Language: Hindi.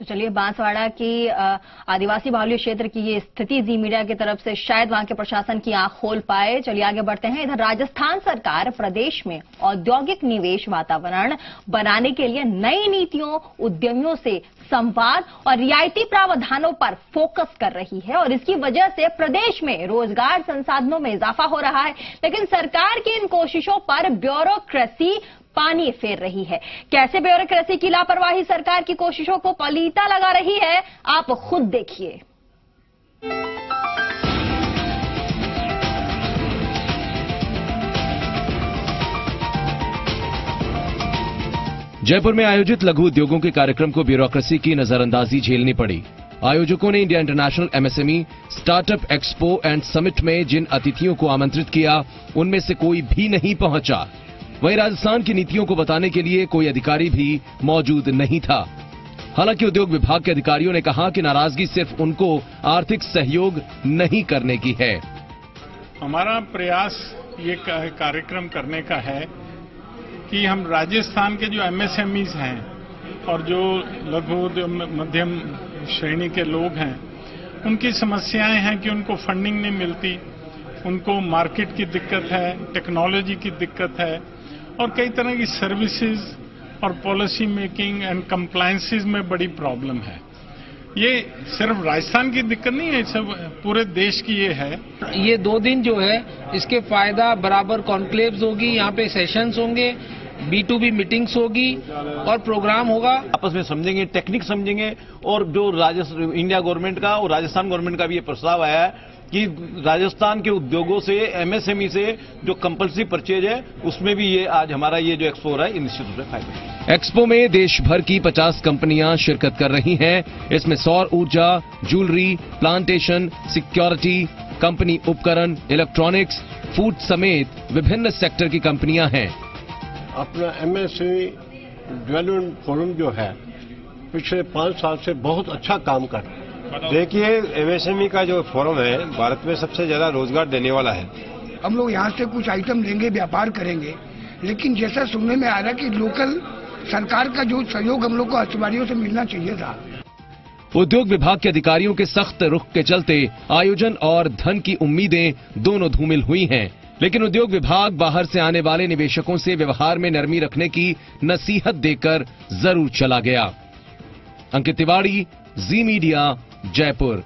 तो चलिए बांसवाड़ा की आदिवासी बाहुल्य क्षेत्र की ये स्थिति जी मीडिया की तरफ़ से शायद वहाँ के प्रशासन की आँख खोल पाए। चलिए आगे बढ़ते हैं। इधर राजस्थान सरकार प्रदेश में औद्योगिक निवेश वातावरण बनाने के लिए नई नीतियों, उद्यमियों से संवाद और रियायती प्रावधानों पर फोकस कर रही है और इसकी वजह से प्रदेश में रोज़गार संसाधनों में इजाफा हो रहा है। लेकिन सरकार की इन कोशिशों पर ब्यूरोक्रेसी पानी फेर रही है। कैसे ब्यूरोक्रेसी की लापरवाही सरकार की कोशिशों को पलीता लगा रही है, आप खुद देखिए। जयपुर में आयोजित लघु उद्योगों के कार्यक्रम को ब्यूरोक्रेसी की नजरअंदाजी झेलनी पड़ी। आयोजकों ने India International MSME startup expo and summit में जिन अतिथियों को आमंत्रित किया, उनमें से कोई भी नहीं पहुँचा। वहीं राजस्थान की नीतियों को बताने के लिए कोई अधिकारी भी मौजूद नहीं था। हालाँकि उद्योग विभाग के अधिकारियों ने कहा कि नाराज़गी सिर्फ़ उनको आर्थिक सहयोग नहीं करने की है। हमारा प्रयास ये कार्यक्रम करने का है कि हम राजस्थान के जो एमएसएमईज हैं और जो लघु मध्यम श्रेणी के लोग हैं, उनकी समस्याएँ हैं कि उनको फंडिंग नहीं मिलती, उनको मार्केट की दिक्कत है टेक्नोलॉजी की दिक्कत है और कई तरह की सर्विसेज़ और पॉलिसी मेकिंग एंड कंप्लायंसेज में बड़ी प्रॉब्लम है। ये सिर्फ़ राजस्थान की दिक्कत नहीं है सब पूरे देश की ये है। ये दो दिन जो है इसके फ़ायदा बराबर कॉन्क्लेव्स होगी यहाँ पे सेशंस होंगे बी टू बी मीटिंग्स होगी और प्रोग्राम होगा। आपस में समझेंगे टेक्निक समझेंगे और जो राजस्थान इंडिया गवर्नमेंट का और राजस्थान गवर्नमेंट का भी ये प्रस्ताव आया है कि राजस्थान के उद्योगों से एमएसएमई से जो कंपल्सरी परचेज है उसमें भी ये आज हमारा ये जो एक्सपो हो रहा है निश्चित रूप से फ़ायदा एक्सपो में देश भर की 50 कंपनियाँ शिरकत कर रही हैं। इसमें सौर ऊर्जा ज्वेलरी प्लांटेशन सिक्योरिटी कंपनी उपकरण इलेक्ट्रॉनिक्स फ़ूड समेत विभिन्न सेक्टर की कंपनियाँ हैं। अपना एमएससी डेवलपमेंट फोरम जो है पिछले पाँच साल से बहुत अच्छा काम कर रहा है। देखिए एमएसएमई का जो फोरम है भारत में सबसे ज़्यादा रोज़गार देने वाला है। हम लोग यहाँ से कुछ आइटम लेंगे व्यापार करेंगे। लेकिन जैसा सुनने में आ रहा है कि लोकल सरकार का जो सहयोग हम लोग को अखबारियों से मिलना चाहिए था। उद्योग विभाग के अधिकारियों के सख्त रुख के चलते आयोजन और धन की उम्मीदें दोनों धूमिल हुई हैं। लेकिन उद्योग विभाग बाहर से आने वाले निवेशकों से व्यवहार में नरमी रखने की नसीहत देकर ज़रूर चला गया। अंकित तिवाड़ी जी मीडिया जयपुर।